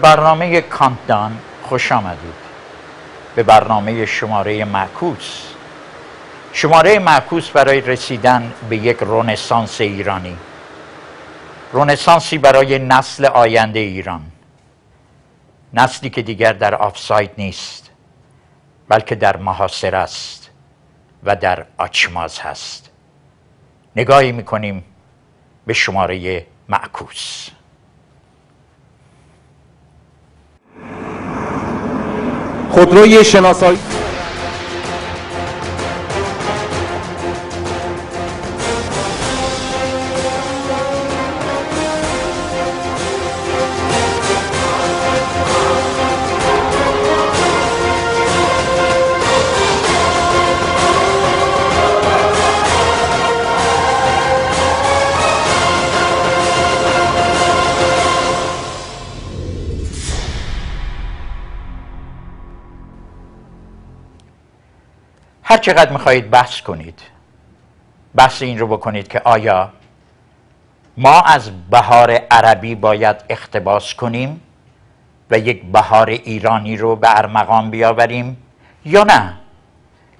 برنامه کانتدان خوش آمدید. به برنامه شماره معکوس. شماره معکوس برای رسیدن به یک رونسانس ایرانی. رونسانسی برای نسل آینده ایران. نسلی که دیگر در آفساید نیست بلکه در محاصره است و در آچماز هست. نگاهی می‌کنیم به شماره معکوس. خودروی شناسایی چقدر می‌خواهید بحث کنید؟ بحث این رو بکنید که آیا ما از بهار عربی باید اختباس کنیم و یک بهار ایرانی رو به ارمغان بیاوریم یا نه؟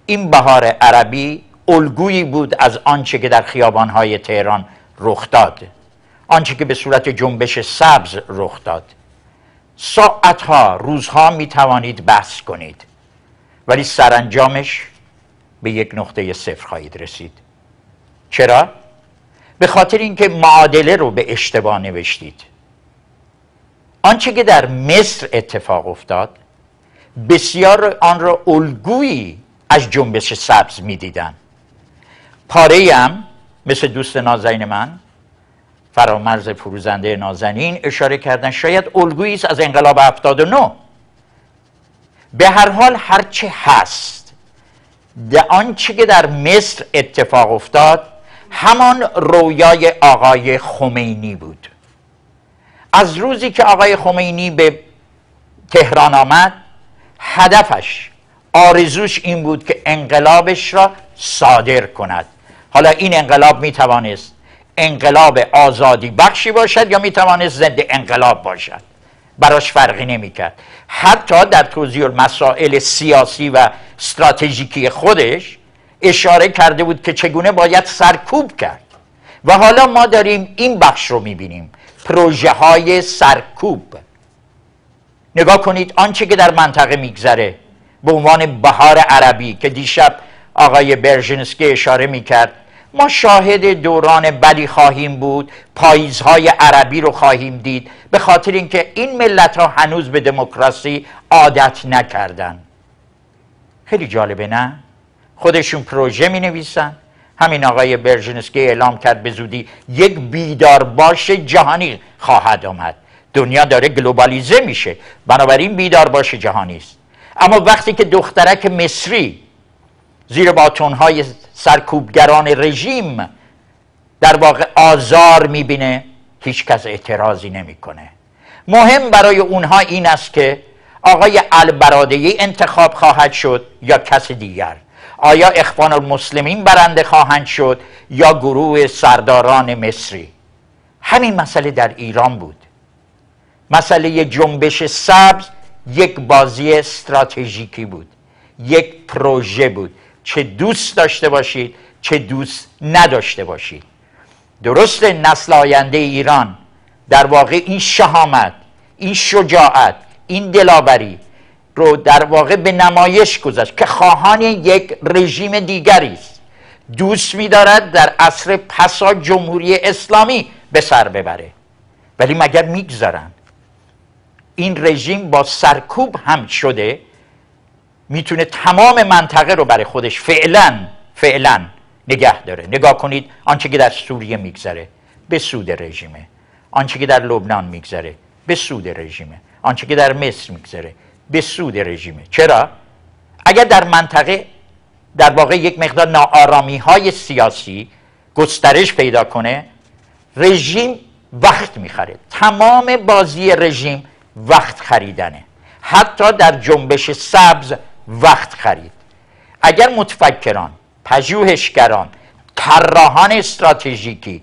این بهار عربی الگویی بود از آنچه که در خیابانهای تهران رخ داد آنچه که به صورت جنبش سبز رخ داد. ساعتها روزها می توانید بحث کنید ولی سرانجامش به یک نقطه صفر خواهید رسید. چرا؟ به خاطر اینکه معادله رو به اشتباه نوشتید. آنچه که در مصر اتفاق افتاد بسیار آن را الگویی از جنبش سبز می‌دیدن پاره هم مثل دوست نازنین من فرامرز فروزنده نازنین اشاره کردن شاید الگویی از انقلاب 79 به هر حال هرچه هست آنچه که در مصر اتفاق افتاد همان رویای آقای خمینی بود. از روزی که آقای خمینی به تهران آمد هدفش آرزوش این بود که انقلابش را صادر کند. حالا این انقلاب می توانست انقلاب آزادی بخشی باشد یا می توانست ضد انقلاب باشد؟ براش فرقی نمی‌کرد. حتی در توضیح مسائل سیاسی و استراتژیکی خودش اشاره کرده بود که چگونه باید سرکوب کرد. و حالا ما داریم این بخش رو می‌بینیم. پروژه های سرکوب. نگاه کنید آنچه که در منطقه میگذره به عنوان بهار عربی که دیشب آقای برژنسکی اشاره می‌کرد ما شاهد دوران بدی خواهیم بود پاییزهای عربی رو خواهیم دید به خاطر اینکه این ملت ها هنوز به دموکراسی عادت نکردن. خیلی جالبه نه؟ خودشون پروژه می نویسن همین آقای برژنسکی اعلام کرد به زودی یک بیدار باش جهانی خواهد آمد. دنیا داره گلوبالیزه میشه. بنابراین بیدار باش جهانی است. اما وقتی که دخترک مصری زیر باتونهای سرکوبگران رژیم در واقع آزار می‌بینه هیچ کس اعتراضی نمی‌کنه. مهم برای اونها این است که آقای البرادعی انتخاب خواهد شد یا کس دیگر؟ آیا اخوان المسلمین برنده خواهند شد یا گروه سرداران مصری؟ همین مسئله در ایران بود. مسئله جنبش سبز یک بازی استراتژیکی بود یک پروژه بود. چه دوست داشته باشید چه دوست نداشته باشید. درست نسل آینده ایران در واقع این شهامت این شجاعت این دلاوری رو در واقع به نمایش گذاشت که خواهان یک رژیم دیگری است. دوست می‌دارد در عصر پسا جمهوری اسلامی به سر ببره. ولی مگر می‌گذارن؟ این رژیم با سرکوب هم شده می‌تونه تمام منطقه رو برای خودش فعلا فعلا نگه داره. نگاه کنید آنچه که در سوریه میگذره به سود رژیمه. آنچه که در لبنان میگذره به سود رژیمه. آنچه که در مصر میگذره به سود رژیمه. چرا؟ اگر در منطقه در واقع یک مقدار ناآرامی های سیاسی گسترش پیدا کنه رژیم وقت می‌خره. تمام بازی رژیم وقت خریدنه. حتی در جنبش سبز وقت خرید. اگر متفکران پژوهشگران طراحان استراتژیکی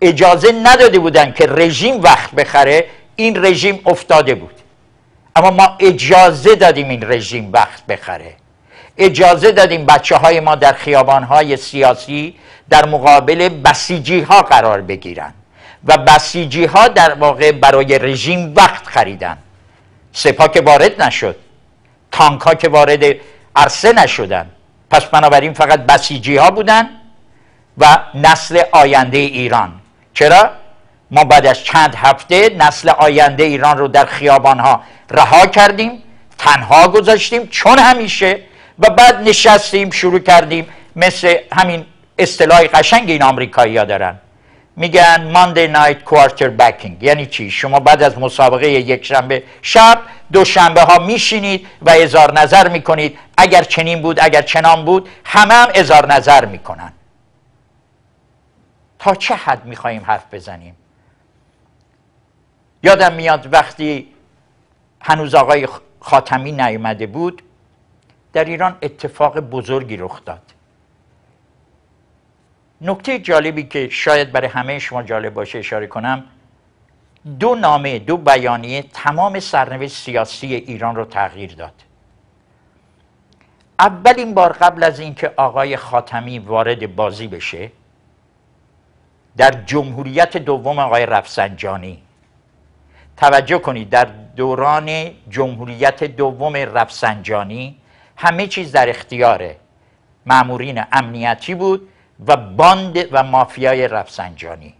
اجازه نداده بودن که رژیم وقت بخره این رژیم افتاده بود. اما ما اجازه دادیم این رژیم وقت بخره. اجازه دادیم بچه های ما در خیابان های سیاسی در مقابل بسیجی ها قرار بگیرن و بسیجی ها در واقع برای رژیم وقت خریدن. سپاه که وارد نشد. تانک ها که وارد عرصه نشدن. پس بنابراین فقط بسیجی ها بودن و نسل آینده ایران. چرا؟ ما بعد از چند هفته نسل آینده ایران رو در خیابان ها رها کردیم تنها گذاشتیم چون همیشه و بعد نشستیم شروع کردیم مثل همین اصطلاح قشنگ این آمریکایی ها دارن. میگن نایت کوارتر بکینگ یعنی چی؟ شما بعد از مسابقه یک شنبه شب دو شنبه ها میشینید و اظهار نظر می‌کنید. اگر چنین بود اگر چنان بود همه هم اظهار نظر می‌کنن. تا چه حد میخواییم حرف بزنیم؟ یادم میاد وقتی هنوز آقای خاتمی نیومده بود در ایران اتفاق بزرگی رخ داد. نکته جالبی که شاید برای همه شما جالب باشه اشاره کنم دو نامه دو بیانیه تمام سرنوشت سیاسی ایران رو تغییر داد. اولین بار قبل از اینکه آقای خاتمی وارد بازی بشه در جمهوریت دوم آقای رفسنجانی توجه کنید در دوران جمهوریت دوم رفسنجانی همه چیز در اختیار معمورین امنیتی بود و باند و مافیای رفسنجانی.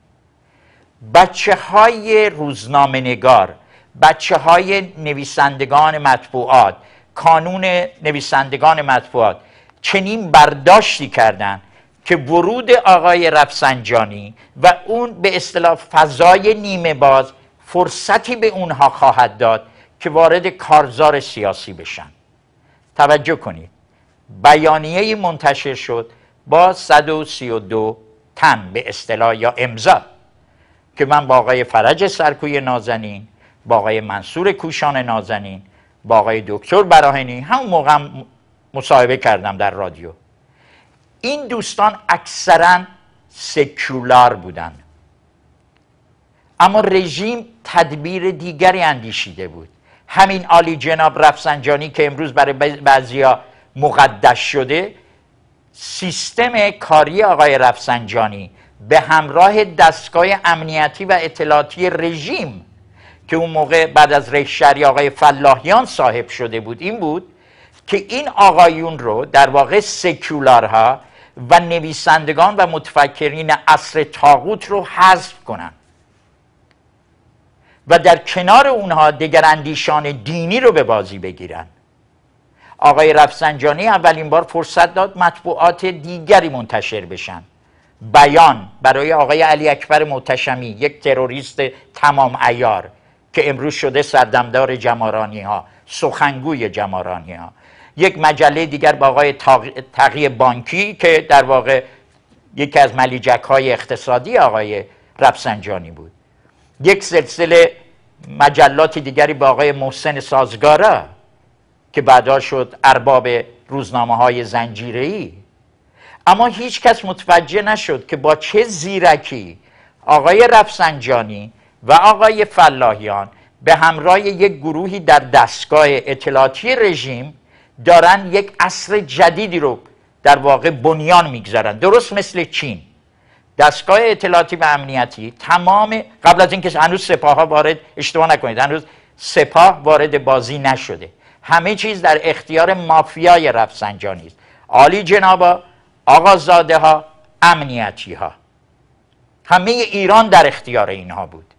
بچه های روزنامه نگار بچه های نویسندگان مطبوعات کانون نویسندگان مطبوعات چنین برداشتی کردند که ورود آقای رفسنجانی و اون به اصطلاح فضای نیمه باز فرصتی به اونها خواهد داد که وارد کارزار سیاسی بشن. توجه کنید. بیانیه منتشر شد با 132 تن به اصطلاح یا امضا که من با آقای فرج سرکوی نازنین با آقای منصور کوشان نازنین با آقای دکتر براهنی همون موقع مصاحبه کردم در رادیو. این دوستان اکثرا سکولار بودند اما رژیم تدبیر دیگری اندیشیده بود. همین عالی جناب رفسنجانی که امروز برای بعضیا مقدس شده سیستم کاری آقای رفسنجانی به همراه دستگاه امنیتی و اطلاعاتی رژیم که اون موقع بعد از رئیس آقای فلاحیان صاحب شده بود این بود که این آقایون رو در واقع سکولارها و نویسندگان و متفکرین اصر تاغوت رو حذف کنن. و در کنار اونها دیگر اندیشان دینی رو به بازی بگیرن. آقای رفسنجانی اولین بار فرصت داد مطبوعات دیگری منتشر بشن. بیان برای آقای علی اکبر معتشمی یک تروریست تمام ایار که امروز شده سردمدار جمارانی ها سخنگوی جمارانی ها یک مجله دیگر با آقای تقی بانکی که در واقع یکی از ملیجک های اقتصادی آقای رفسنجانی بود. یک سلسله مجلات دیگری با آقای محسن سازگارا که بعدا شد ارباب روزنامه های زنجیره اما هیچ کس متوجه نشد که با چه زیرکی آقای رفسنجانی و آقای فلاحیان به همراه یک گروهی در دستگاه اطلاعاتی رژیم دارن یک عصر جدیدی رو در واقع بنیان می‌گذارن. درست مثل چین. دستگاه اطلاعاتی و امنیتی تمام قبل از اینکه هنوز سپاه ها وارد اشتباه نکنید هنوز سپاه وارد بازی نشده. همه چیز در اختیار مافیای رفسنجانی است. عالی جنابا آقازاده ها امنیتی ها همه ایران در اختیار اینها بود.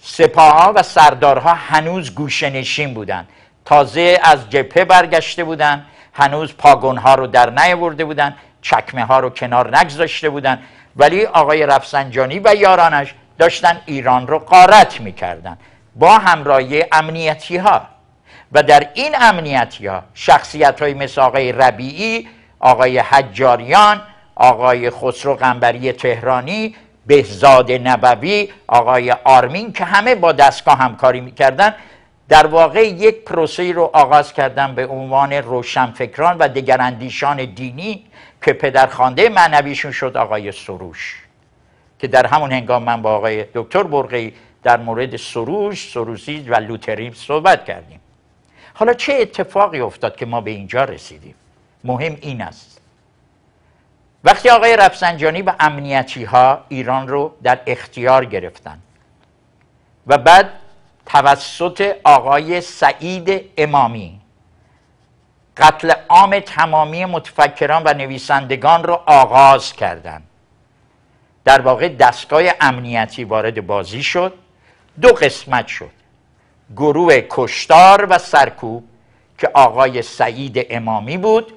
سپاه و سردارها هنوز گوشنشین بودند. تازه از جبهه برگشته بودند. هنوز پاگون ها رو در نیاورده بودند. چکمه ها رو کنار نگذاشته بودند. ولی آقای رفسنجانی و یارانش داشتن ایران رو قارت می‌کردن با همراهی امنیتی ها و در این امنیتی ها شخصیت های مثل آقای ربیعی آقای حجاریان آقای خسرو قنبری تهرانی بهزاد نبوی آقای آرمین که همه با دستگاه همکاری می‌کردن در واقع یک پروسه رو آغاز کردن به عنوان روشنفکران و دگراندیشان دینی که پدرخوانده معنویشون شد آقای سروش که در همون هنگام من با آقای دکتر برقی در مورد سروش، سروسیز و لوتریم صحبت کردیم. حالا چه اتفاقی افتاد که ما به اینجا رسیدیم؟ مهم این است. وقتی آقای رفسنجانی و امنیتی ها ایران رو در اختیار گرفتن و بعد توسط آقای سعید امامی قتل عام تمامی متفکران و نویسندگان رو آغاز کردند در واقع دستگاه امنیتی وارد بازی شد. دو قسمت شد. گروه کشتار و سرکوب که آقای سعید امامی بود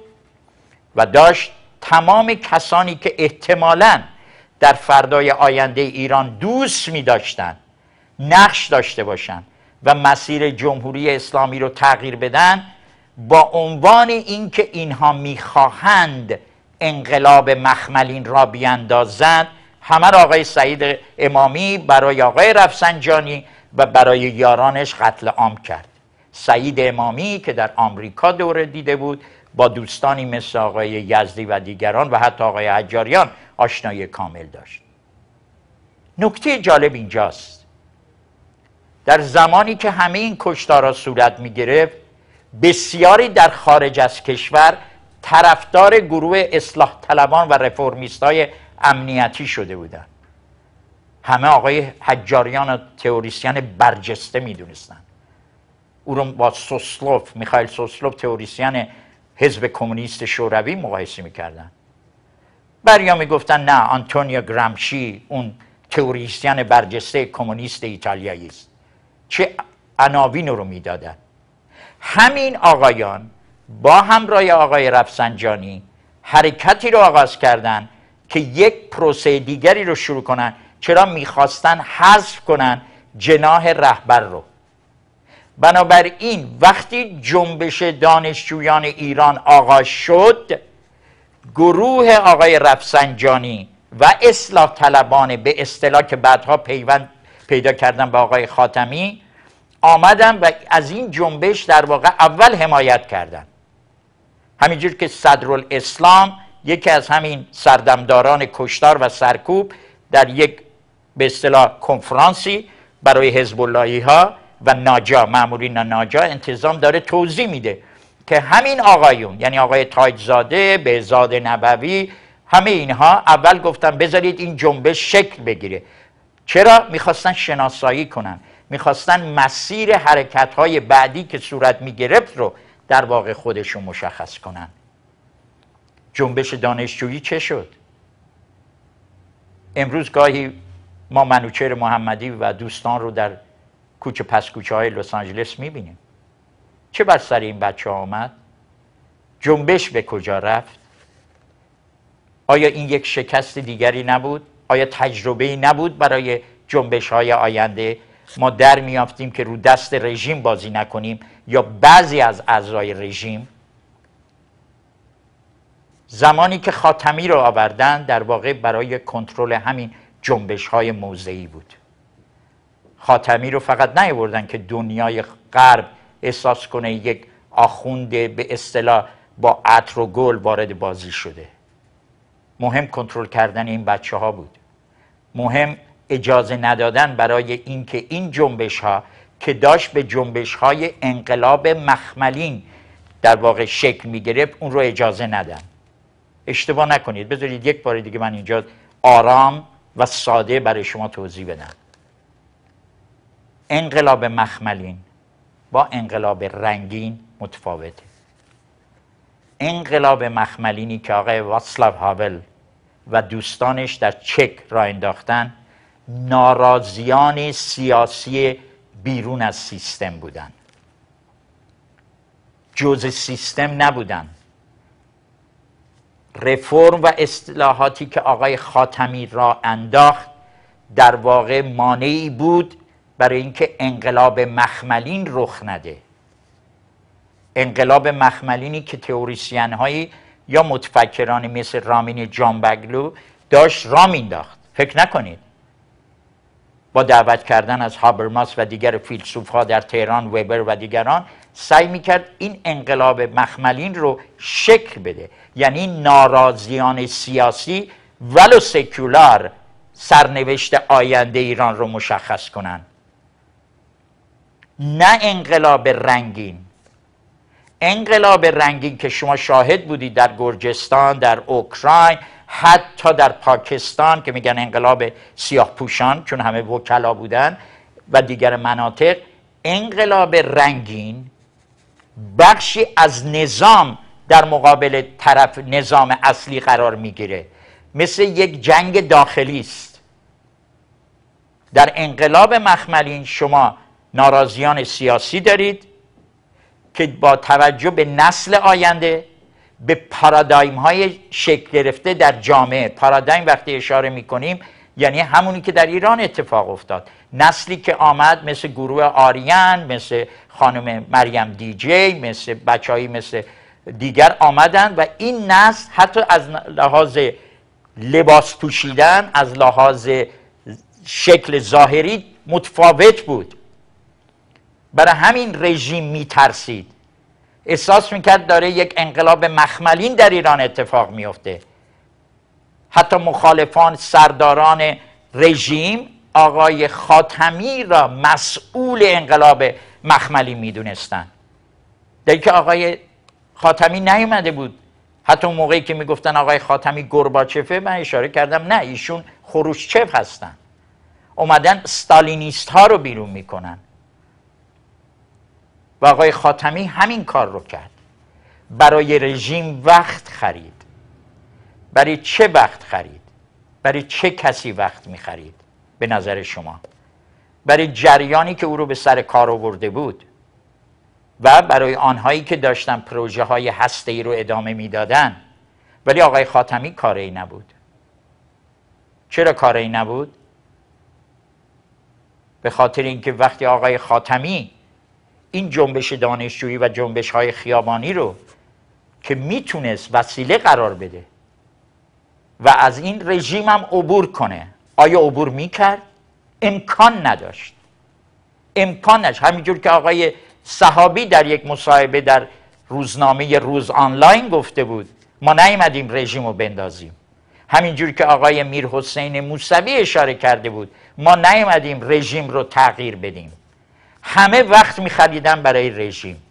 و داشت تمام کسانی که احتمالا در فردای آینده ایران دوست می داشتن نقش داشته باشند و مسیر جمهوری اسلامی رو تغییر بدن با عنوان اینکه اینها می‌خواهند انقلاب مخملین را بیاندازند همه آقای سعید امامی برای آقای رفسنجانی و برای یارانش قتل عام کرد. سعید امامی که در آمریکا دوره دیده بود با دوستانی مثل آقای یزدی و دیگران و حتی آقای حجاریان آشنایی کامل داشت. نکته جالب اینجاست. در زمانی که همه این کشتارها صورت می گرفت بسیاری در خارج از کشور طرفدار گروه اصلاح طلبان و رفرمیست های امنیتی شده بودند. همه آقای حجاریان و تئوریسین برجسته می‌دونستن. او رو با سوسلوف میخایل سوسلوف تئوریسین حزب کمونیست شوروی مقایسه می‌کردن. بریا می‌گفتن نه آنتونیو گرامشی اون تئوریسین برجسته کمونیست ایتالیایی است. چه عناوین رو می‌دادن. همین آقایان با همراه آقای رفسنجانی حرکتی رو آغاز کردند که یک پروسه دیگری رو شروع کنن چرا می‌خواستن حذف کنن جناح رهبر رو. بنابراین وقتی جنبش دانشجویان ایران آغاز شد گروه آقای رفسنجانی و اصلاح طلبان به اصطلاح که بعدها پیوند پیدا کردن به آقای خاتمی آمدن و از این جنبش در واقع اول حمایت کردن. همینجور که صدرالاسلام یکی از همین سردمداران کشتار و سرکوب در یک به اصطلاح کنفرانسی برای حزب ها و ناجا مامورین ناجا انتظام داره توضیح میده که همین آقایون یعنی آقای تاجزاده بهزاد نبوی همه اینها اول گفتن بذارید این جنبش شکل بگیره. چرا؟ می‌خواستن شناسایی کنن. می‌خواستن مسیر حرکت های بعدی که صورت می‌گرفت رو در واقع خودشون مشخص کنن. جنبش دانشجویی چه شد؟ امروز گاهی ما منوچهر محمدی و دوستان رو در کوچه پس کوچه های لس آنجلس می‌بینیم. چه بر سر این بچه ها آمد؟ جنبش به کجا رفت؟ آیا این یک شکست دیگری نبود؟ آیا تجربه نبود برای جنبش های آینده؟ ما در میافتیم که رو دست رژیم بازی نکنیم یا بعضی از اعضای رژیم؟ زمانی که خاتمی رو آوردن در واقع برای کنترل همین جنبش های موضعی بود. خاتمی رو فقط نیاوردن که دنیای غرب احساس کنه یک آخونده به اصطلاح با عطر و گل وارد بازی شده. مهم کنترل کردن این بچه ها بود. مهم اجازه ندادن برای اینکه این جنبش ها که داشت به جنبش های انقلاب مخملین در واقع شکل می گرفت اون رو اجازه ندن. اشتباه نکنید. بذارید یک بار دیگه من اینجا آرام و ساده برای شما توضیح بدم. انقلاب مخملین با انقلاب رنگین متفاوته. انقلاب مخملینی که آقای واسلاو هاول و دوستانش در چک را انداختن ناراضیان سیاسی بیرون از سیستم بودن. جز سیستم نبودن. رفرم و اصلاحاتی که آقای خاتمی را انداخت در واقع مانعی بود برای اینکه انقلاب مخملین رخ نده. انقلاب مخملینی که تئوریسین هایی یا متفکرانی مثل رامین جانبگلو داشت را مینداخت فکر نکنید. با دعوت کردن از هابرماس و دیگر فیلسوف ها در تهران وبر و دیگران سعی می‌کرد این انقلاب مخملین رو شکل بده. یعنی ناراضیان سیاسی ولو سکولار سرنوشت آینده ایران رو مشخص کنند نه انقلاب رنگین. انقلاب رنگین که شما شاهد بودید در گرجستان در اوکراین حتی در پاکستان که میگن انقلاب سیاه پوشان چون همه وکلا بودن و دیگر مناطق. انقلاب رنگین بخشی از نظام در مقابل طرف نظام اصلی قرار می‌گیره. مثل یک جنگ داخلی است. در انقلاب مخملین شما ناراضیان سیاسی دارید که با توجه به نسل آینده به پارادایم های شکل گرفته در جامعه پارادایم وقتی اشاره می‌کنیم یعنی همونی که در ایران اتفاق افتاد. نسلی که آمد مثل گروه آریان مثل خانم مریم دیجی مثل بچههایی مثل دیگر آمدن و این نسل حتی از لحاظ لباس پوشیدن از لحاظ شکل ظاهری متفاوت بود. برای همین رژیم میترسید. احساس می‌کرد داره یک انقلاب مخملین در ایران اتفاق میفته حتی مخالفان سرداران رژیم آقای خاتمی را مسئول انقلاب مخملی می‌دونستند در که آقای خاتمی نیومده بود. حتی اون موقعی که می‌گفتن آقای خاتمی گرباچفه من اشاره کردم نه ایشون خروشچف هستن. اومدن ستالینیست ها رو بیرون می‌کنن. و آقای خاتمی همین کار رو کرد. برای رژیم وقت خرید. برای چه وقت خرید؟ برای چه کسی وقت می خرید به نظر شما؟ برای جریانی که او رو به سر کار آورده بود و برای آنهایی که داشتن پروژه های هسته ای رو ادامه می‌دادن. ولی آقای خاتمی کاری نبود. چرا کاری نبود؟ به خاطر اینکه وقتی آقای خاتمی این جنبش دانشجویی و جنبش های خیابانی رو که می‌تونست وسیله قرار بده و از این رژیم هم عبور کنه. آیا عبور می‌کرد؟ امکان نداشت. امکان نداشت. همینجور که آقای صحابی در یک مصاحبه در روزنامه روز آنلاین گفته بود ما نیومدیم رژیم رو بندازیم. همینجور که آقای میر حسین موسوی اشاره کرده بود ما نیومدیم رژیم رو تغییر بدیم. همه وقت میخریدن برای رژیم.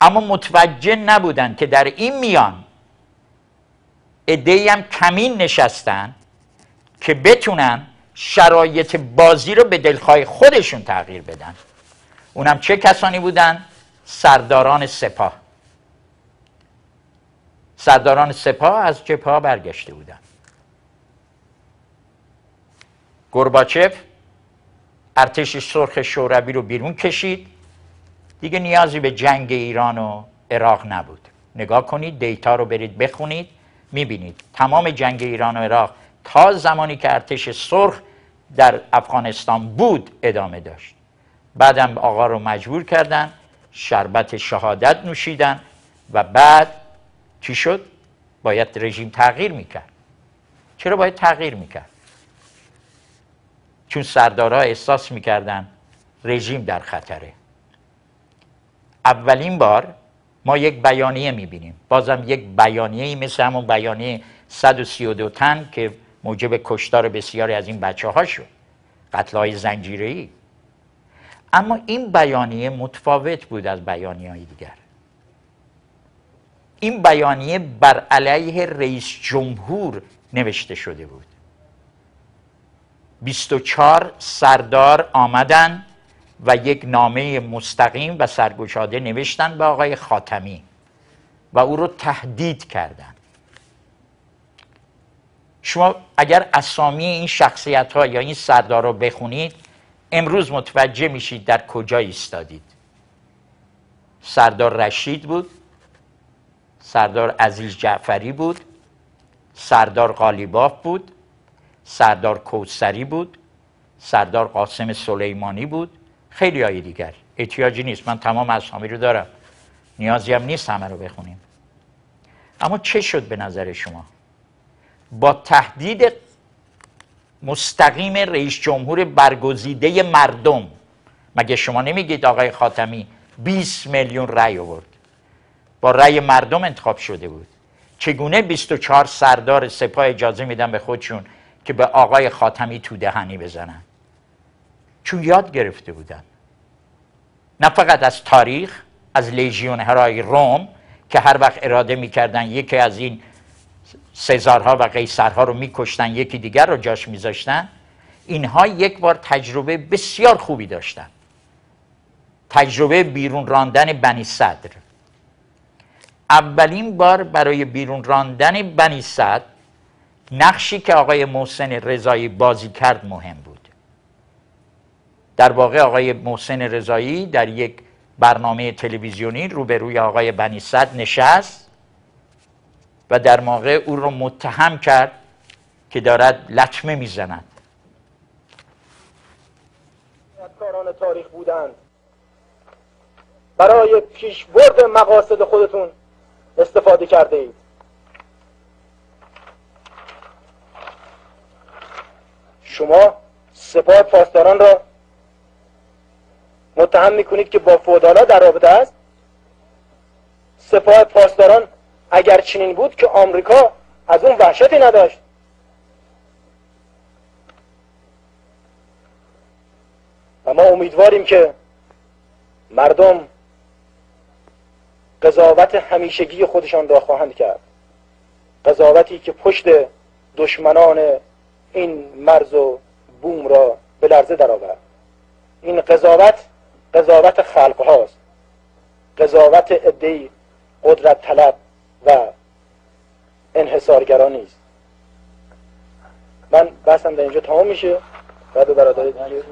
اما متوجه نبودن که در این میان ادهی هم کمین نشستن که بتونن شرایط بازی رو به دلخواه خودشون تغییر بدن. اونم چه کسانی بودن؟ سرداران سپاه. سرداران سپاه از جبهه برگشته بودن. گرباچف ارتش سرخ شوروی رو بیرون کشید. دیگه نیازی به جنگ ایران و عراق نبود. نگاه کنید دیتا رو برید بخونید. می‌بینید تمام جنگ ایران و عراق تا زمانی که ارتش سرخ در افغانستان بود ادامه داشت بعدم آقا رو مجبور کردن شربت شهادت نوشیدن و بعد چی شد؟ باید رژیم تغییر می‌کرد چرا باید تغییر می‌کرد؟ چون سردارها احساس می‌کردن رژیم در خطره اولین بار ما یک بیانیه می‌بینیم. بازم یک بیانیه مثل همون بیانیه 132 تن که موجب کشتار بسیاری از این بچه ها شد. قتل های اما این بیانیه متفاوت بود از بیانیه های دیگر. این بیانیه بر علیه رئیس جمهور نوشته شده بود. 24 سردار آمدن و یک نامه مستقیم و سرگشاده نوشتن به آقای خاتمی و او رو تهدید کردن. شما اگر اسامی این شخصیت ها یا این سردار رو بخونید امروز متوجه میشید در کجا ایستادید. سردار رشید بود سردار عزیز جعفری بود سردار غالیباف بود سردار کوسری بود سردار قاسم سلیمانی بود خیلی های دیگر. احتیاجی نیست. من تمام اسامی رو دارم. نیازی هم نیست همه رو بخونیم. اما چه شد به نظر شما؟ با تهدید مستقیم رئیس جمهور برگزیده مردم مگه شما نمیگید آقای خاتمی 20 میلیون رأی آورد؟ با رأی مردم انتخاب شده بود. چگونه 24 سردار سپاه اجازه میدن به خودشون که به آقای خاتمی تو دهنی بزنن؟ چون یاد گرفته بودن. نه فقط از تاریخ از لیژیون هرای روم که هر وقت اراده می‌کردن یکی از این سزارها و قیصرها رو میکشتن یکی دیگر رو جاش میذاشتن اینها یک بار تجربه بسیار خوبی داشتن. تجربه بیرون راندن بنی صدر. اولین بار برای بیرون راندن بنی صدر نقشی که آقای محسن رضایی بازی کرد مهم بود. در واقع آقای محسن رضایی در یک برنامه تلویزیونی روبروی آقای بنی صدر نشست و در موقع او رو متهم کرد که دارد لطمه می‌زند. کاران تاریخ بودند. برای پیشبرد مقاصد خودتون استفاده کرده اید. شما سپاه پاسداران را متهم می‌کنید که با فودالا در رابطه است؟ سپاه پاسداران اگر چنین بود که آمریکا از اون وحشتی نداشت. و ما امیدواریم که مردم قضاوت همیشگی خودشان را خواهند کرد. قضاوتی که پشت دشمنان این مرز و بوم را به لرزه درآورد. این قضاوت قضاوت خلق هاست قضاوت ادهی قدرت طلب و انحصارگران نیست. من بحثم در اینجا تمام میشه. بعد برادر دیگه.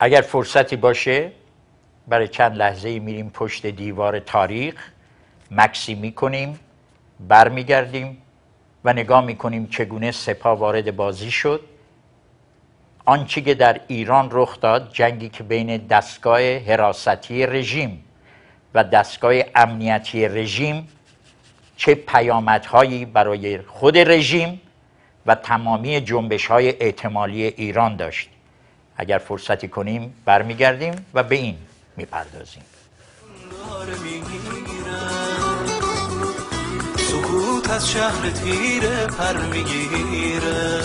اگر فرصتی باشه برای چند لحظه میریم پشت دیوار تاریخ مکسی می‌کنیم برمیگردیم و نگاه می‌کنیم چگونه سپاه وارد بازی شد. آنچه که در ایران رخ داد جنگی که بین دستگاه حراستی رژیم و دستگاه امنیتی رژیم چه پیامدهایی برای خود رژیم و تمامی جنبش های احتمالی ایران داشت. اگر فرصتی کنیم برمیگردیم و به این می‌پردازیم. سکوت از شهر تیره پر می‌گیره.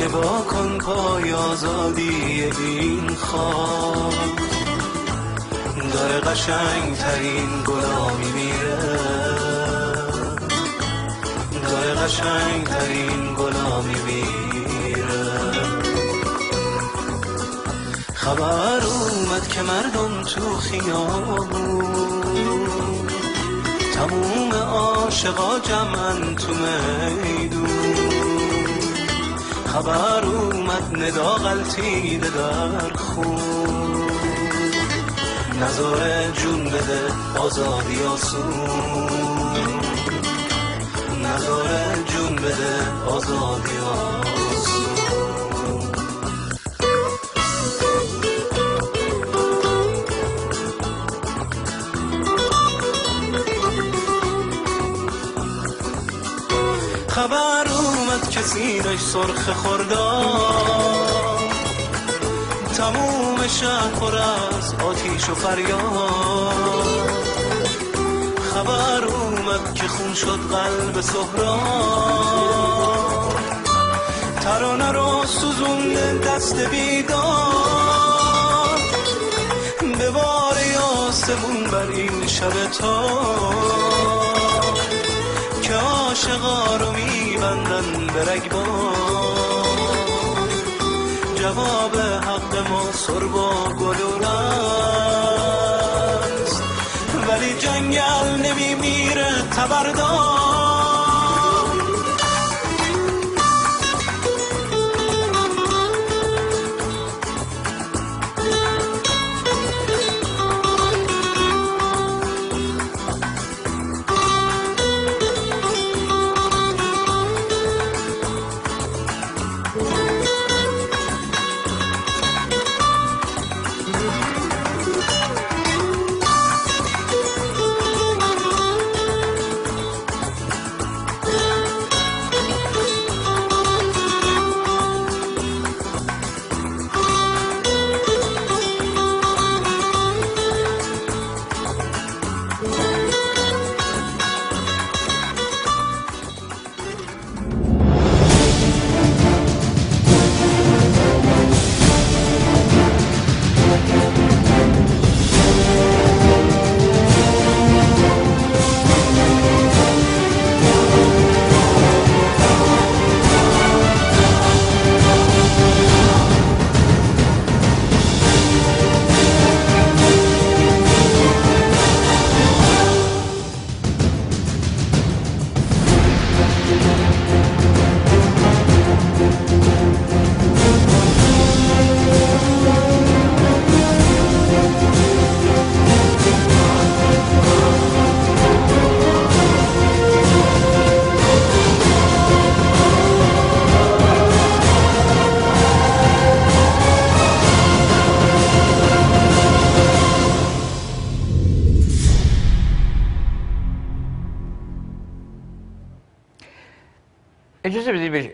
نگاه کن پای آزادی این خواب داره قشنگ ترین گلامی میره. داره قشنگ ترین گلامی میره. خبر اومد که مردم تو خیابون. تموم عاشقا جمعن تو میدون. خبر اومد ندا غلطیده در خون. نظاره جون بده آزادی آسون. نظاره جون بده آزادی آسون. خبر اومد که سینش سرخ خوردار تموم شهر پر از آتیش و فریاد. خبر اومد که خون شد قلب سهران ترانه رو سوزونده دست بیدار. به بار آسمون بر این شب تا که عاشقا رو میبندن به جواب حق ما سرب و گلولست ولی جنگل نمیمیره تبردار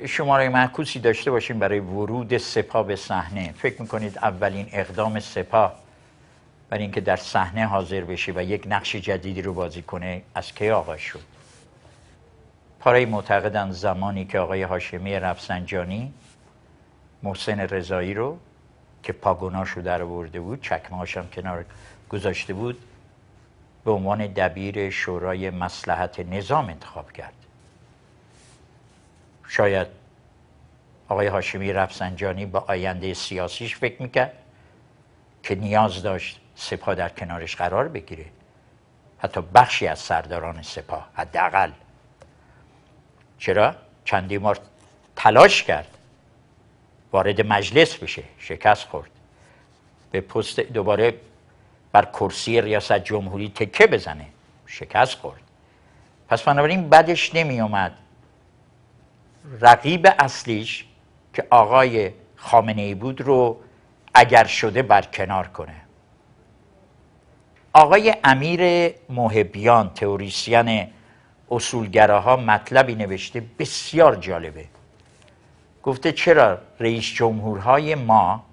شماره معکوسی داشته باشیم برای ورود سپاه به صحنه. فکر می‌کنید اولین اقدام سپاه برای اینکه در صحنه حاضر بشه و یک نقش جدیدی رو بازی کنه از کی آغاز شد؟ پاره معتقدن زمانی که آقای هاشمی رفسنجانی محسن رضایی رو که پاگوناشو در آورده بود چکمه کنار گذاشته بود به عنوان دبیر شورای مسلحت نظام انتخاب کرد. شاید آقای هاشمی رفسنجانی با آینده سیاسیش فکر می‌کرد که نیاز داشت سپاه در کنارش قرار بگیره. حتی بخشی از سرداران سپاه حداقل. چرا؟ چندی بار تلاش کرد وارد مجلس بشه شکست خورد. به پست دوباره بر کرسی ریاست جمهوری تکه بزنه شکست خورد. پس بنابراین بدش نمی اومد رقیب اصلیش که آقای خامنه ای بود رو اگر شده برکنار کنه. آقای امیر محبیان تئوریسین اصولگراها مطلبی نوشته بسیار جالبه. گفته چرا رئیس جمهورهای ما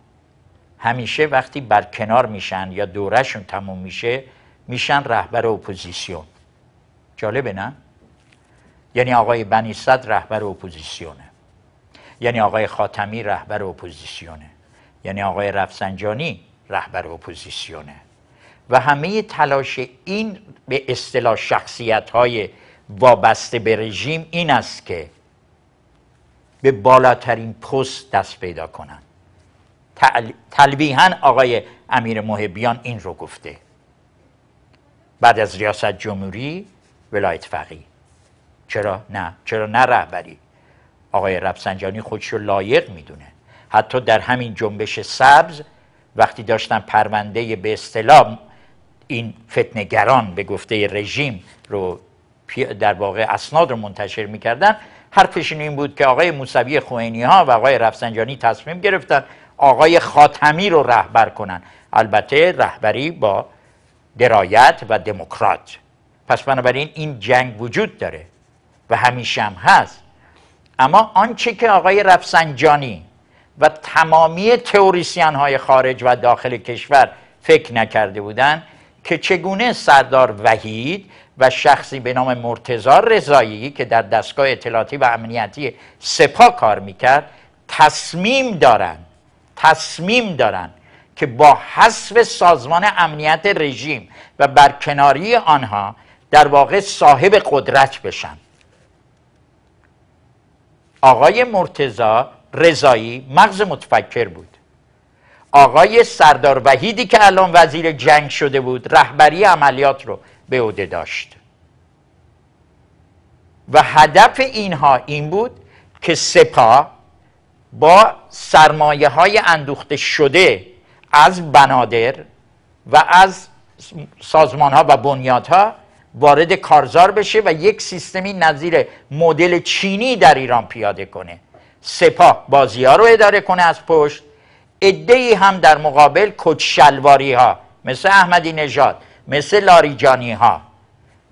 همیشه وقتی برکنار میشن یا دورهشون تموم میشه میشن رهبر اپوزیسیون؟ جالبه نه؟ یعنی آقای بنی رهبر اپوزیسیونه. یعنی آقای خاتمی رهبر اپوزیسیونه. یعنی آقای رفسنجانی رهبر اپوزیسیونه. و همه تلاش این به اصطلاح شخصیت های وابسته به رژیم این است که به بالاترین پست دست پیدا کنند تلویحا آقای امیر محبیان این رو گفته. بعد از ریاست جمهوری ولایت فقی چرا نه؟ چرا نه رهبری؟ آقای رفسنجانی خودش رو لایق می‌دونه. حتی در همین جنبش سبز وقتی داشتن پرونده به اصطلاح این فتنگران به گفته رژیم رو در واقع اسناد رو منتشر می‌کردن حرفشون این بود که آقای موسوی خوینی ها و آقای رفسنجانی تصمیم گرفتن آقای خاتمی رو رهبر کنن. البته رهبری با درایت و دموکرات. پس بنابراین این جنگ وجود داره. و همیشه هم هست. اما آنچه که آقای رفسنجانی و تمامی تئوریسین های خارج و داخل کشور فکر نکرده بودند که چگونه سردار وحید و شخصی به نام مرتزا رضایی که در دستگاه اطلاعاتی و امنیتی سپاه کار می‌کرد تصمیم دارند تصمیم دارند که با حذف سازمان امنیت رژیم و برکناری آنها در واقع صاحب قدرت بشن. آقای مرتزا رضایی مغز متفکر بود. آقای سردار وحیدی که الان وزیر جنگ شده بود رهبری عملیات رو به عهده داشت. و هدف اینها این بود که سپاه با سرمایه های اندوخته شده از بنادر و از سازمان ها و بنیادها وارد کارزار بشه و یک سیستمی نظیر مدل چینی در ایران پیاده کنه. سپاه بازی ها رو اداره کنه از پشت. ادهی هم در مقابل کچشلواری ها مثل احمدی نژاد مثل لاریجانی ها.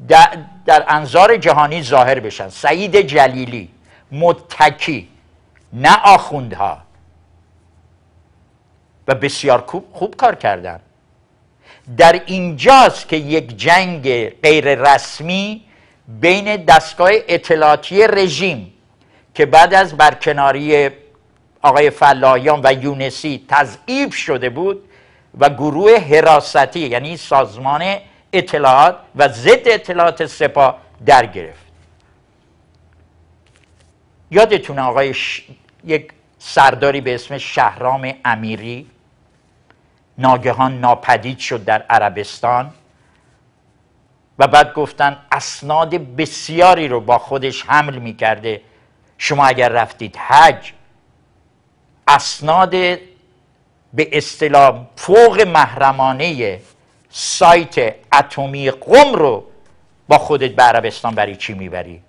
در, در انظار جهانی ظاهر بشن. سعید جلیلی متکی نه آخوندها. و بسیار خوب, خوب کار کردن. در اینجاست که یک جنگ غیر رسمی بین دستگاه اطلاعاتی رژیم که بعد از برکناری آقای فلاحیان و یونسی تضعیف شده بود و گروه حراستی یعنی سازمان اطلاعات و ضد اطلاعات سپاه در گرفت. یادتونه آقای یک سرداری به اسم شهرام امیری؟ ناگهان ناپدید شد در عربستان و بعد گفتن اسناد بسیاری رو با خودش حمل می‌کرده. شما اگر رفتید حج اسناد به اصطلاح فوق محرمانه سایت اتمی قم رو با خودت به عربستان برای چی می‌بری؟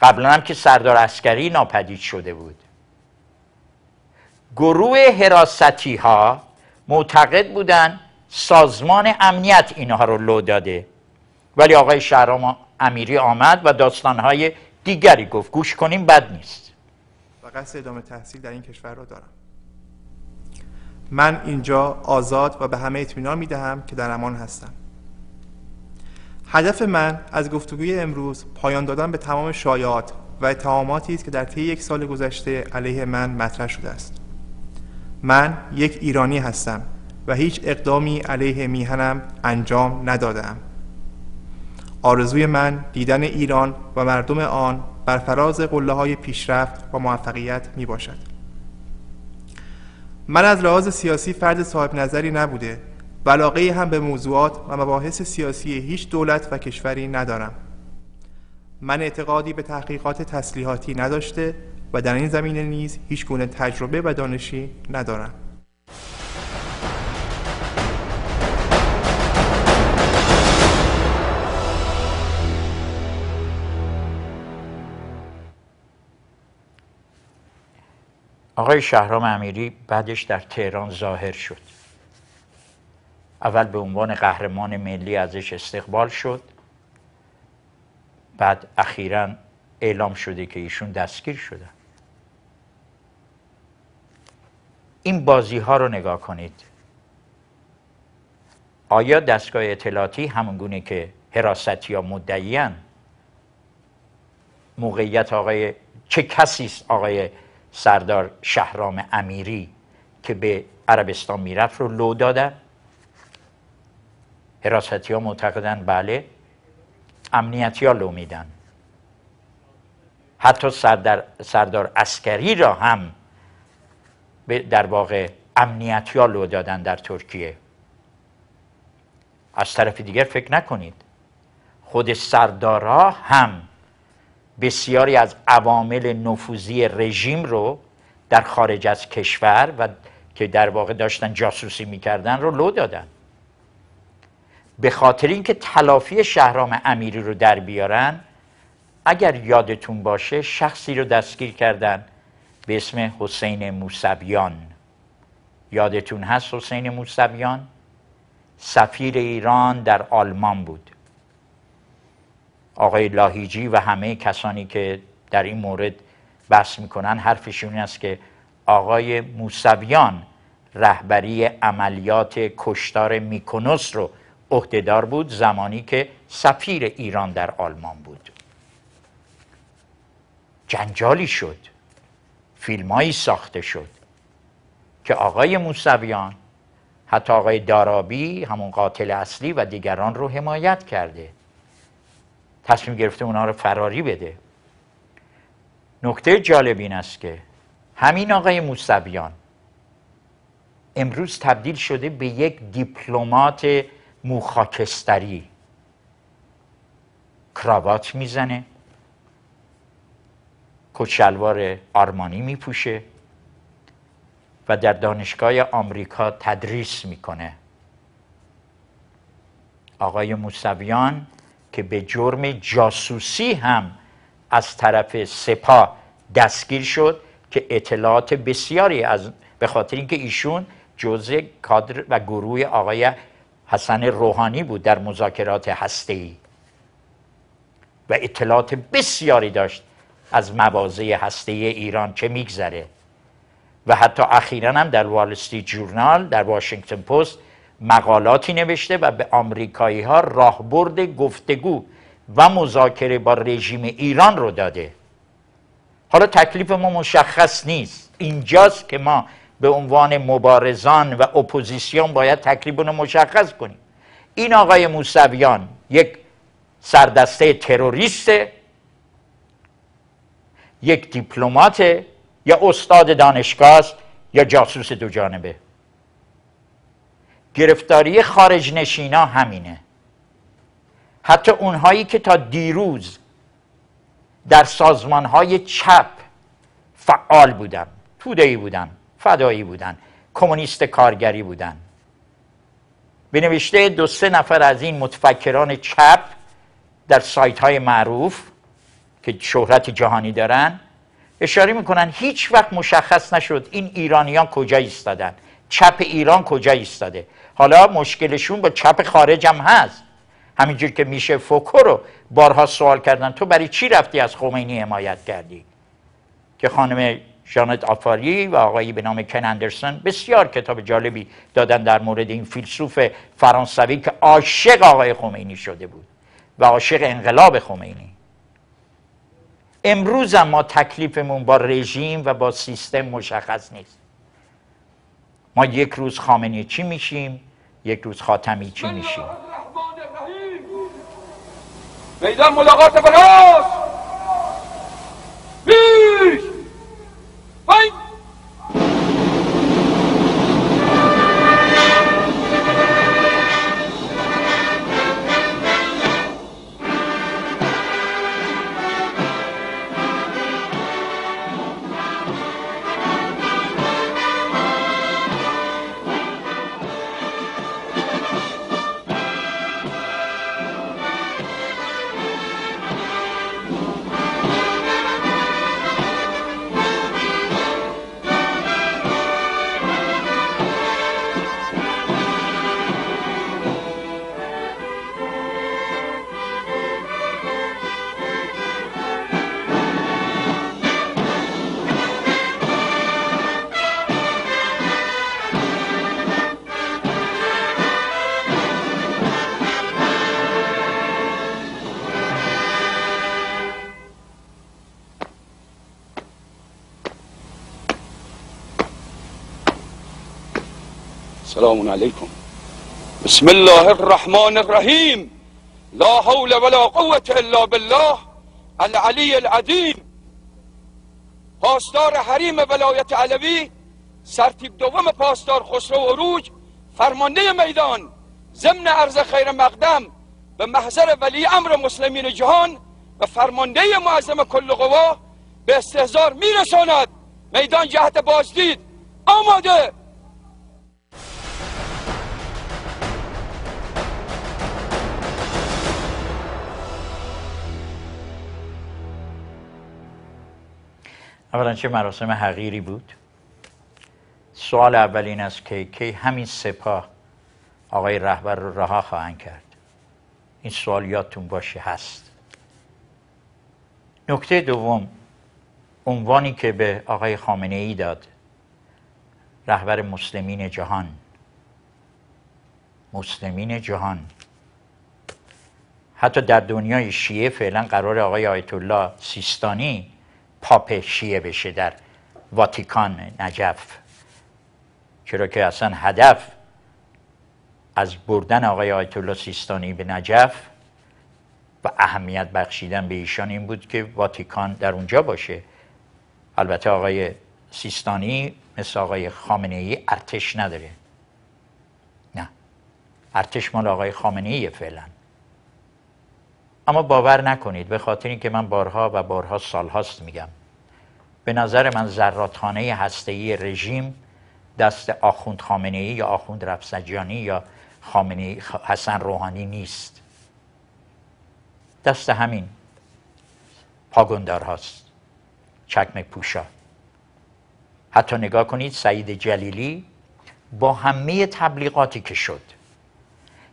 قبلا هم که سردار اسکری ناپدید شده بود. گروه حراستی ها معتقد بودن سازمان امنیت اینها رو لو داده. ولی آقای شهرام امیری آمد و داستانهای دیگری گفت. گوش کنیم بد نیست. و قصد ادامه تحصیل در این کشور را دارم. من اینجا آزاد و به همه اطمینان می دهم که در امان هستم. هدف من از گفتگوی امروز پایان دادن به تمام شایعات و اتهاماتی است که در طی یک سال گذشته علیه من مطرح شده است. من یک ایرانی هستم و هیچ اقدامی علیه میهنم انجام ندادم آرزوی من دیدن ایران و مردم آن بر فراز قله های پیشرفت و موفقیت می باشد من از لحاظ سیاسی فرد صاحب نظری نبوده و هم به موضوعات و مباحث سیاسی هیچ دولت و کشوری ندارم. من اعتقادی به تحقیقات تسلیحاتی نداشته و در این زمینه نیز هیچ گونه تجربه و دانشی ندارم. آقای شهرام امیری بعدش در تهران ظاهر شد. اول به عنوان قهرمان ملی ازش استقبال شد. بعد اخیرا اعلام شده که ایشون دستگیر شدن. این بازی ها رو نگاه کنید. آیا دستگاه اطلاعاتی همون گونه که حراست یا مدعیان موقعیت آقای چه کسی است آقای سردار شهرام امیری که به عربستان می‌رفت رو لو دادن حراستی ها معتقدن بله امنیتی ها لو میدن. حتی سردار, سردار اسکری را هم در واقع امنیتی لو دادن در ترکیه. از طرف دیگر فکر نکنید. خود سردارا هم بسیاری از عوامل نفوذی رژیم رو در خارج از کشور و که در واقع داشتن جاسوسی می‌کردن رو لو دادن. به خاطر اینکه تلافی شهرام امیری رو در بیارن اگر یادتون باشه شخصی رو دستگیر کردن به اسم حسین موسویان. یادتون هست حسین موسویان؟ سفیر ایران در آلمان بود. آقای لاهیجی و همه کسانی که در این مورد بحث می‌کنن حرفشون است که آقای موسویان رهبری عملیات کشتار میکنوس رو عهدهدار بود زمانی که سفیر ایران در آلمان بود. جنجالی شد. فیلمایی ساخته شد که آقای موسویان حتی آقای دارابی همون قاتل اصلی و دیگران رو حمایت کرده. تصمیم گرفته اونها رو فراری بده. نکته جالب این است که همین آقای موسویان امروز تبدیل شده به یک دیپلمات موخاکستری. کراوات می‌زنه. کچلوار آرمانی میپوشه و در دانشگاه آمریکا تدریس می‌کنه. آقای موسویان که به جرم جاسوسی هم از طرف سپاه دستگیر شد که اطلاعات بسیاری از به خاطر اینکه ایشون جزء کادر و گروه آقای حسن روحانی بود در مذاکرات هسته‌ای و اطلاعات بسیاری داشت. از مواضع هسته ایران چه میگذره. و حتی اخیرا هم در وال استریت جورنال در واشنگتن پست مقالاتی نوشته و به آمریکایی ها راهبرد گفتگو و مذاکره با رژیم ایران رو داده. حالا تکلیف ما مشخص نیست. اینجاست که ما به عنوان مبارزان و اپوزیسیون باید تکلیف رو مشخص کنیم. این آقای موسویان یک سردسته تروریست یک دیپلمات یا استاد دانشگاه یا جاسوس دو جانبه. گرفتاری خارج نشینا همینه. حتی اونهایی که تا دیروز در سازمان های چپ فعال بودن تودهی بودن فدایی بودن کمونیست کارگری بودن. به نوشته دو سه نفر از این متفکران چپ در سایت های معروف که شهرت جهانی دارن اشاره می‌کنن هیچ وقت مشخص نشد این ایرانیان کجا ایستادن. چپ ایران کجا ایستاده. حالا مشکلشون با چپ خارج هم هست. همینجور که میشه فوکو رو بارها سوال کردن. تو برای چی رفتی از خمینی حمایت کردی؟ که خانم جانت آفاری و آقایی به نام کن اندرسون بسیار کتاب جالبی دادن در مورد این فیلسوف فرانسوی که عاشق آقای خمینی شده بود و عاشق انقلاب خمینی. امروز ما تکلیفمون با رژیم و با سیستم مشخص نیست. ما یک روز خامنه چی میشیم؟ یک روز خاتمی چی میشیم؟ میدان ملاقات براز سلام علیکم. بسم الله الرحمن الرحیم. لا حول ولا قوة الا بالله. العلی العظیم. پاسدار حریم ولایت علوی. سرتیب دوم پاسدار خسرو عروج. فرمانده میدان. ضمن عرض خیر مقدم. به محضر ولی امر مسلمین جهان. و فرمانده معظم کل قوا. به استهزار میرساند. میدان جهت بازدید. آماده. اولا چه مراسم حقیری بود؟ سوال اول این است که کی همین سپاه آقای رهبر رو رها خواهند کرد؟ این سوال یادتون باشه هست. نکته دوم عنوانی که به آقای خامنه ای داد رهبر مسلمین جهان. مسلمین جهان. حتی در دنیای شیعه فعلا قرار آقای آیت الله سیستانی پاپ شیعه بشه در واتیکان نجف. چرا که اصلا هدف از بردن آقای آیت الله سیستانی به نجف و اهمیت بخشیدن به ایشان این بود که واتیکان در اونجا باشه. البته آقای سیستانی مثل آقای خامنه ای ارتش نداره. نه. ارتش مال آقای خامنه ای فعلا. اما باور نکنید به خاطر اینکه من بارها و بارها سالهاست میگم. به نظر من زراتخانه هسته‌ای رژیم دست آخوند خامنه ای یا آخوند رفسنجانی یا خامنه حسن روحانی نیست. دست همین پاگندار هاست چکمه پوشا. حتی نگاه کنید سعید جلیلی با همه تبلیغاتی که شد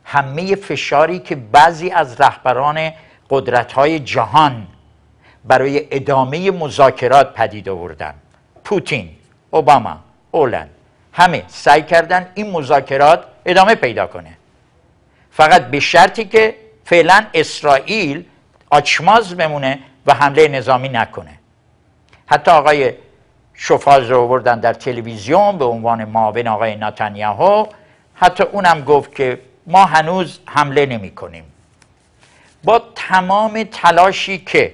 همه فشاری که بعضی از رهبران قدرت های جهان برای ادامه مذاکرات پدید آوردن. پوتین اوباما اولند همه سعی کردن این مذاکرات ادامه پیدا کنه. فقط به شرطی که فعلا اسرائیل آچماز بمونه و حمله نظامی نکنه. حتی آقای شفاز رو آوردن در تلویزیون به عنوان معاون آقای نتانیاهو حتی اونم گفت که ما هنوز حمله نمی کنیم. با تمام تلاشی که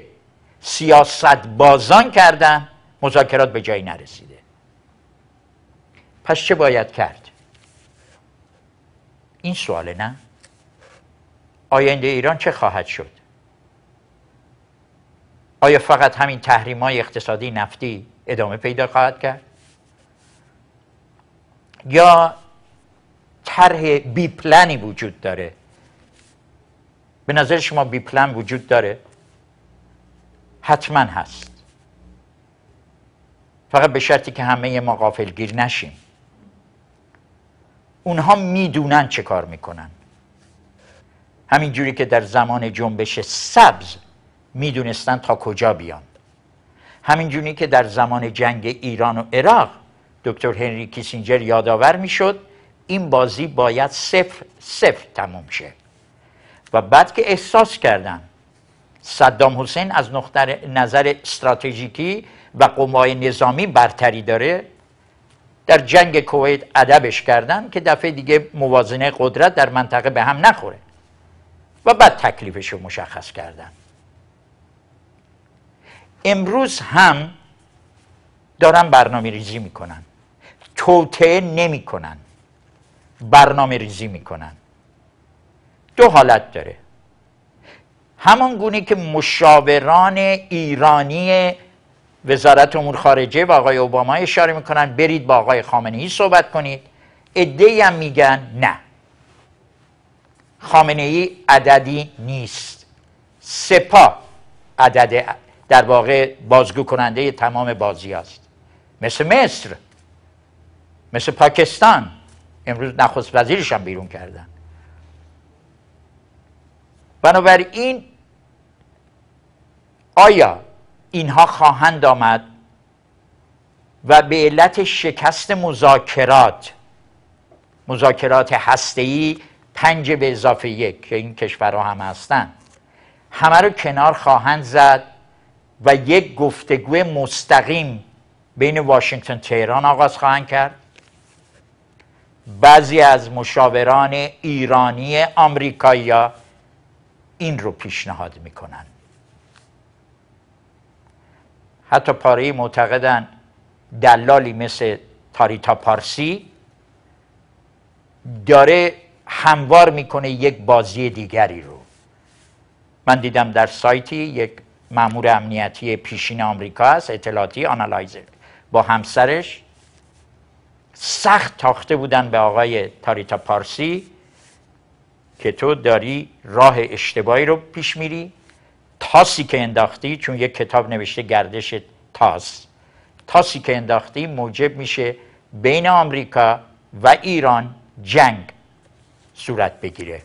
سیاست بازان کردن مذاکرات به جایی نرسیده. پس چه باید کرد؟ این سواله نه. آینده ایران چه خواهد شد؟ آیا فقط همین تحریم های اقتصادی نفتی ادامه پیدا خواهد کرد؟ یا طرح بی پلنی وجود داره؟ به نظر شما بی پلن وجود داره؟ حتما هست. فقط به شرطی که همه ما غافلگیر نشیم. اونها می‌دونن چه کار می‌کنن. همین جوری که در زمان جنبش سبز می‌دونستن تا کجا بیان. همین جوری که در زمان جنگ ایران و عراق دکتر هنری کیسینجر یادآور می‌شد این بازی باید صفر صفر تموم شه. و بعد که احساس کردن صدام حسین از نظر استراتژیکی و قوای نظامی برتری داره. در جنگ کویت ادبش کردن که دفعه دیگه موازنه قدرت در منطقه به هم نخوره و بعد تکلیفش رو مشخص کردن. امروز هم دارن برنامه ریزی می‌کنن. توطعه نمی‌کنن. برنامه ریزی می‌کنن. دو حالت داره. همان گونه که مشاوران ایرانی وزارت امور خارجه و آقای اوباما اشاره می‌کنن برید با آقای خامنه ای صحبت کنید. ادهی هم میگن نه. خامنه ای عددی نیست. سپا عدد در واقع بازگو کننده تمام بازی است. مثل مصر مثل پاکستان. امروز نخست وزیرش هم بیرون کردن. بنابراین آیا اینها خواهند آمد و به علت شکست مذاکرات مذاکرات هسته‌ای پنج به اضافه یک که این کشورها هم هستند همه رو کنار خواهند زد و یک گفتگو مستقیم بین واشنگتن تهران آغاز خواهند کرد؟ بعضی از مشاوران ایرانی آمریکایی این رو پیشنهاد می‌کنن حتی پاره معتقدن دلالی مثل تاریتا پارسی داره هموار می‌کنه یک بازی دیگری رو. من دیدم در سایتی یک مامور امنیتی پیشین آمریکا هست اطلاعاتی آنالایزر با همسرش. سخت تاخته بودن به آقای تاریتا پارسی که تو داری راه اشتباهی رو پیش میری. تاسی که انداختی چون یک کتاب نوشته گردش تاس. تاسی که انداختی موجب میشه بین آمریکا و ایران جنگ صورت بگیره.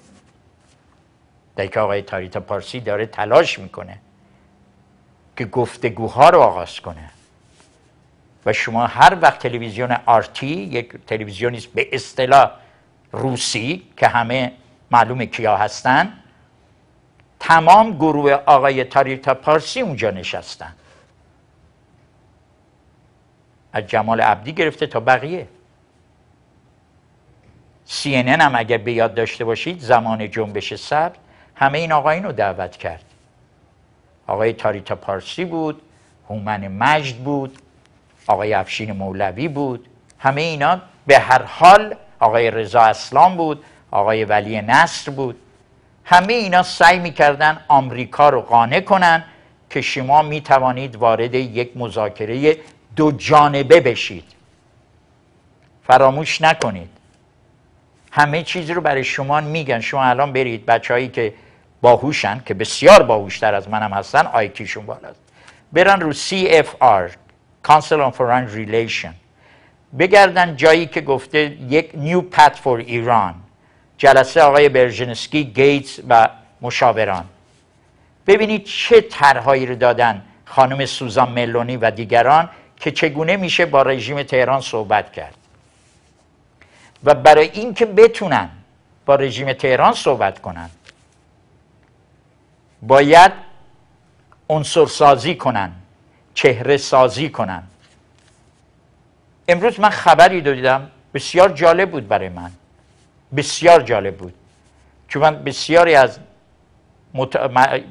در که آقای تاریتا پارسی داره تلاش می‌کنه که گفتگوها رو آغاز کنه. و شما هر وقت تلویزیون آرتی یک تلویزیونی به اصطلاح روسی که همه معلوم کیا هستن تمام گروه آقای تاریتا پارسی اونجا نشستن. از جمال عبدی گرفته تا بقیه. سی هم اگر به یاد داشته باشید زمان جنبش سبز همه این آقایین رو دعوت کرد. آقای تاریتا پارسی بود هومن مجد بود آقای افشین مولوی بود. همه اینا به هر حال آقای رضا اسلام بود آقای ولی نصر بود. همه اینا سعی می‌کردن آمریکا رو قانع کنن که شما می توانید وارد یک مذاکره دو جانبه بشید. فراموش نکنید. همه چیز رو برای شما میگن. شما الان برید بچههایی که باهوشن که بسیار باهوشتر از منم هستن آیکیشون بالاست. برن رو CFR Council on Foreign Relation بگردن جایی که گفته یک نیو پت فور ایران جلسه آقای برژنسکی گیتس و مشاوران. ببینید چه طرحهایی رو دادن خانم سوزان ملونی و دیگران که چگونه میشه با رژیم تهران صحبت کرد. و برای اینکه بتونن با رژیم تهران صحبت کنن باید عنصر سازی کنن چهره سازی کنن. امروز من خبری دیدم بسیار جالب بود برای من. بسیار جالب بود. چون من بسیاری از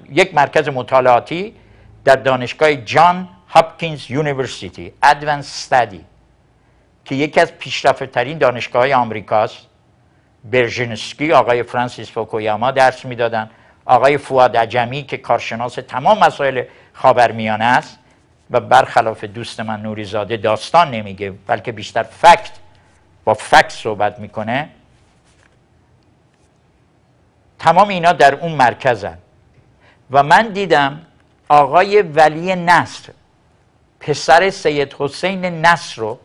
یک مرکز مطالعاتی در دانشگاه Johns Hopkins University Advanced Studies که یکی از پیشرفته ترین دانشگاه های آمریکاست. برژنسکی آقای فرانسیس فوکویاما درس می‌دادن. آقای فواد عجمی که کارشناس تمام مسائل خاورمیانه است و برخلاف دوست من نوریزاده داستان نمیگه بلکه بیشتر fact با fact صحبت می‌کنه. تمام اینا در اون مرکزن. و من دیدم آقای ولی نصر پسر سید حسین نصر رو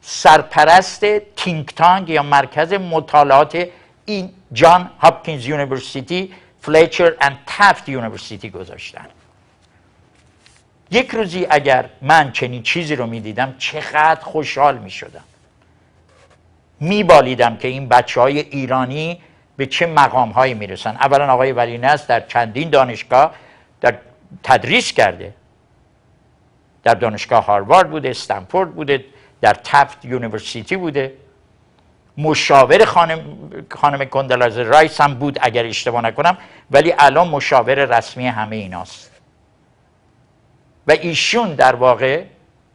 سرپرست think tank یا مرکز مطالعات این Johns Hopkins University Fletcher and Tufts University گذاشتن. یک روزی اگر من چنین چیزی رو می‌دیدم چقدر خوشحال می شدم میبالیدم که این بچه های ایرانی به چه مقام هایی می‌رسن؟ اولا آقای ولی نصر در چندین دانشگاه در تدریس کرده. در دانشگاه هاروارد بوده استنفورد بوده در Tufts University بوده. مشاور خانم خانم کاندولیزا رایس هم بود اگر اشتباه نکنم ولی الان مشاور رسمی همه ایناست. و ایشون در واقع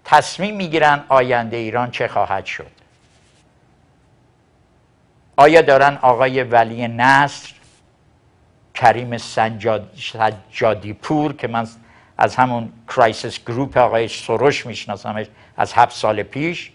تصمیم می‌گیرن آینده ایران چه خواهد شد. آیا دارن آقای ولی نصر کریم سنجاد سجادی پور که من از همون Crisis Group آقای سروش میشناسمش از هفت سال پیش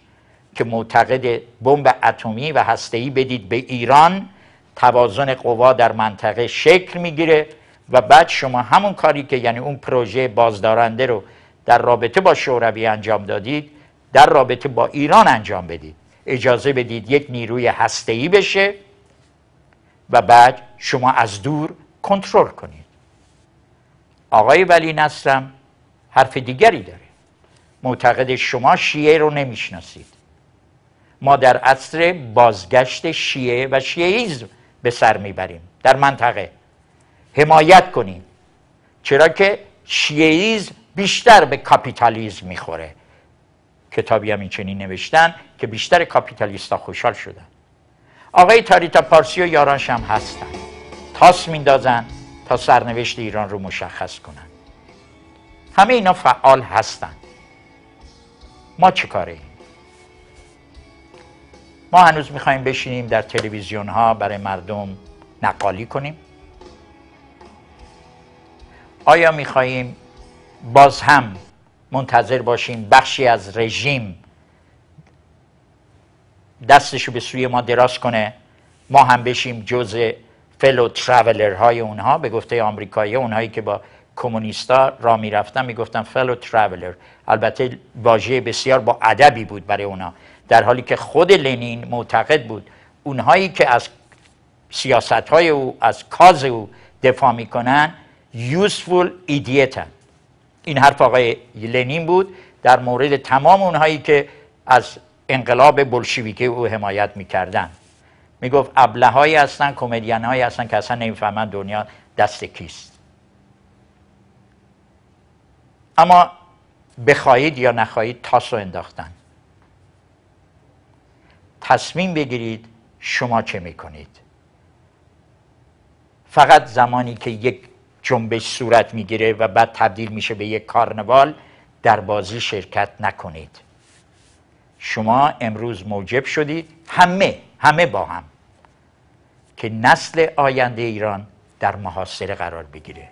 که معتقد بمب اتمی و هسته‌ای بدید به ایران توازن قوا در منطقه شکل می‌گیره و بعد شما همون کاری که یعنی اون پروژه بازدارنده رو در رابطه با شوروی انجام دادید در رابطه با ایران انجام بدید. اجازه بدید یک نیروی هسته‌ای بشه و بعد شما از دور کنترل کنید. آقای ولی نصرم حرف دیگری داره. معتقد شما شیعه رو نمی‌شناسید. ما در عصر بازگشت شیعه و شیعیزم به سر می‌بریم. در منطقه حمایت کنیم چرا که Shiism بیشتر به کاپیتالیزم می‌خوره. کتابی هم این چنین نوشتن که بیشتر کاپیتالیستا خوشحال شدن. آقای تریتا پارسی و یارانش هم هستن. تاس میندازن تا سرنوشت ایران رو مشخص کنن. همه اینا فعال هستن. ما چه کاره ایم؟ ما هنوز می‌خوایم بشینیم در تلویزیون ها برای مردم نقالی کنیم؟ آیا می‌خواهیم باز هم منتظر باشیم بخشی از رژیم دستشو به سوی ما دراز کنه ما هم بشیم جزو fellow traveler های اونها. به گفته آمریکایی اونهایی که با کمونیستا راه می‌رفتن می‌گفتن fellow traveler البته واژه بسیار با ادبی بود برای اونا. در حالی که خود لنین معتقد بود اونهایی که از سیاست های او از کاز او دفاع می‌کنن یوزفول ایدیتن این حرف آقای لنین بود در مورد تمام اونهایی که از انقلاب بلشویکی او حمایت می‌کردن می‌گفت ابله هایی هستن کمدین هایی هستن که اصلا نمی‌فهمن دنیا دست کیست. اما بخواهید یا نخواهید تاسو انداختن. تصمیم بگیرید شما چه می‌کنید. فقط زمانی که یک جنبش صورت می‌گیره و بعد تبدیل میشه به یک کارنوال در بازی شرکت نکنید. شما امروز موجب شدید همه همه با هم که نسل آینده ایران در محاصره قرار بگیره.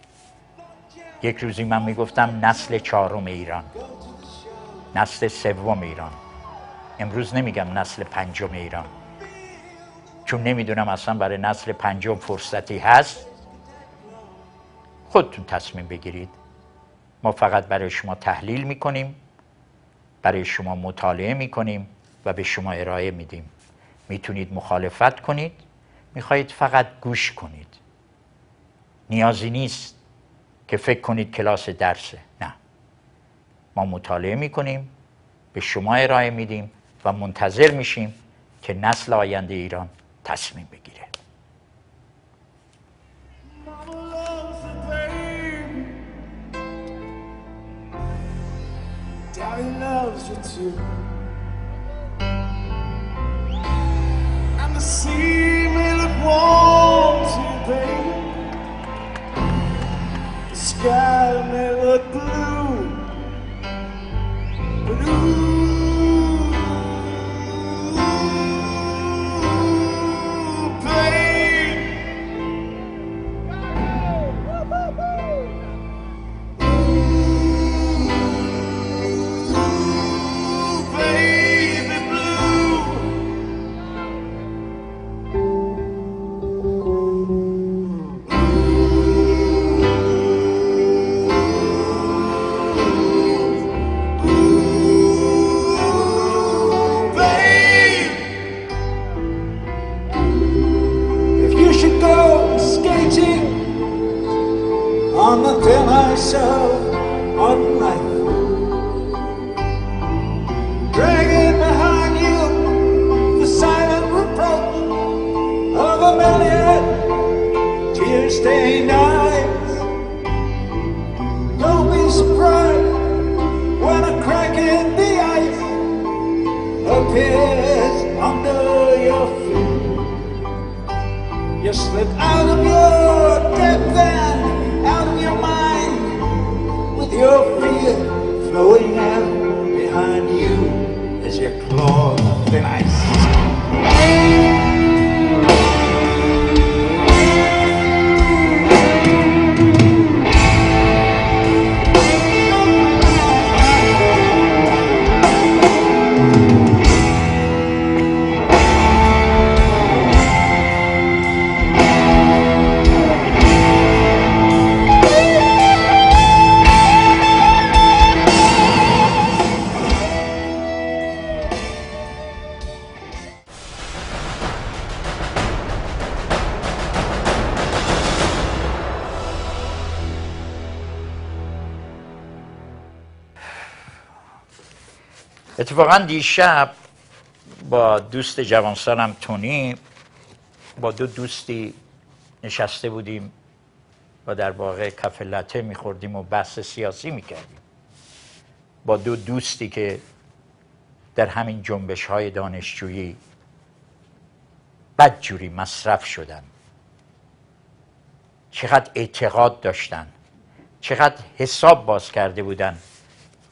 یک روزی من می‌گفتم نسل چهارم ایران نسل سوم ایران. امروز نمیگم نسل پنجم ایران. چون نمی‌دونم اصلا برای نسل پنجم فرصتی هست. خودتون تصمیم بگیرید. ما فقط برای شما تحلیل می‌کنیم برای شما مطالعه می‌کنیم و به شما ارائه میدیم. می‌تونید مخالفت کنید می‌خواهید فقط گوش کنید. نیازی نیست که فکر کنید کلاس درسه نه. ما مطالعه می‌کنیم به شما ارائه میدیم و منتظر میشیم که نسل آینده ایران تصمیم بگیره. Daddy loves you too. And the sea may look warm to you, baby. The sky may look blue. اتفاقا دیشب با دوست جوانسالم تونی با دو دوستی نشسته بودیم و در واقع کف لته میخوردیم و بحث سیاسی می‌کردیم. با دو دوستی که در همین جنبش های دانشجویی بدجوری مصرف شدن. چقدر اعتقاد داشتن. چقدر حساب باز کرده بودن.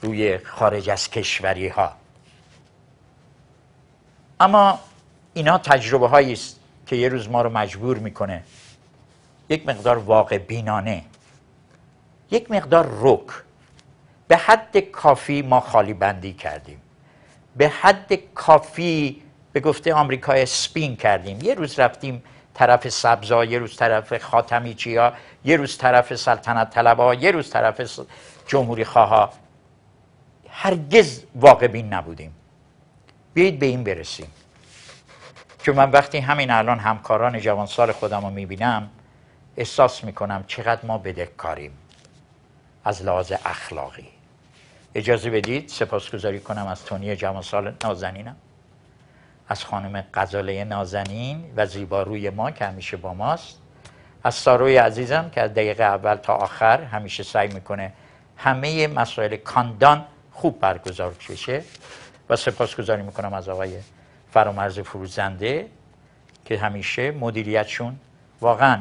روی خارج از کشوری ها اما اینا تجربه هایی است که یه روز ما رو مجبور می‌کنه. یک مقدار واقع بینانه. یک مقدار رک. به حد کافی ما خالی بندی کردیم. به حد کافی به گفته آمریکا سپین کردیم. یه روز رفتیم طرف سبزا یه روز طرف خاتمیچی ها یه روز طرف سلطنت طلبا یه روز طرف جمهوری خواه هرگز واقع بین نبودیم. بیایید به این برسیم. که من وقتی همین الان همکاران جوانسال خودم رو می‌بینم احساس می‌کنم چقدر ما بدهکاریم. از لحاظ اخلاقی. اجازه بدید سپاسگزاری کنم از تونی جوانسال نازنینم. از خانم غزاله نازنین و زیباروی ما که همیشه با ماست. از ساروی عزیزم که از دقیقه اول تا آخر همیشه سعی می‌کنه همه مسائل کاندان خوب برگزار بشه و سپاسگزاری می‌کنم از آقای فرامرز فروزنده که همیشه مدیریتشون واقعا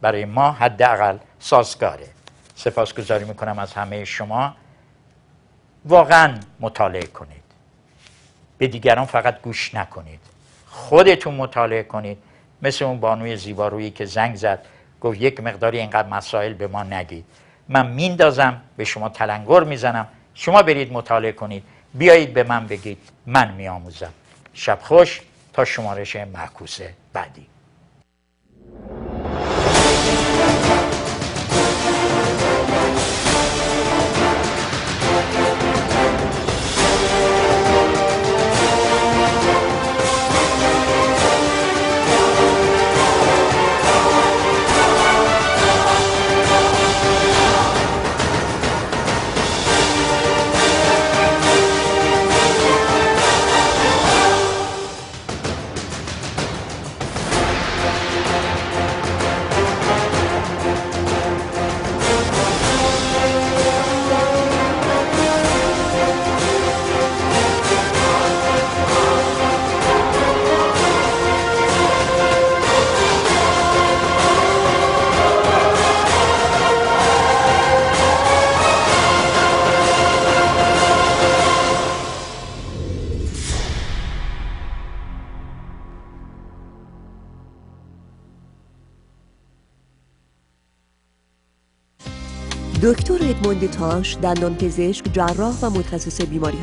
برای ما حداقل سازگاره. سپاسگزاری می‌کنم از همه شما. واقعا مطالعه کنید. به دیگران فقط گوش نکنید. خودتون مطالعه کنید. مثل اون بانوی زیبارویی که زنگ زد گفت یک مقداری اینقدر مسائل به ما نگید. من میندازم به شما تلنگر می‌زنم. شما برید مطالعه کنید. بیایید به من بگید. من میآموزم. شب خوش تا شمارش معکوس بعدی. ادموند تاش دندان پزشک جراح و متخصص بیماری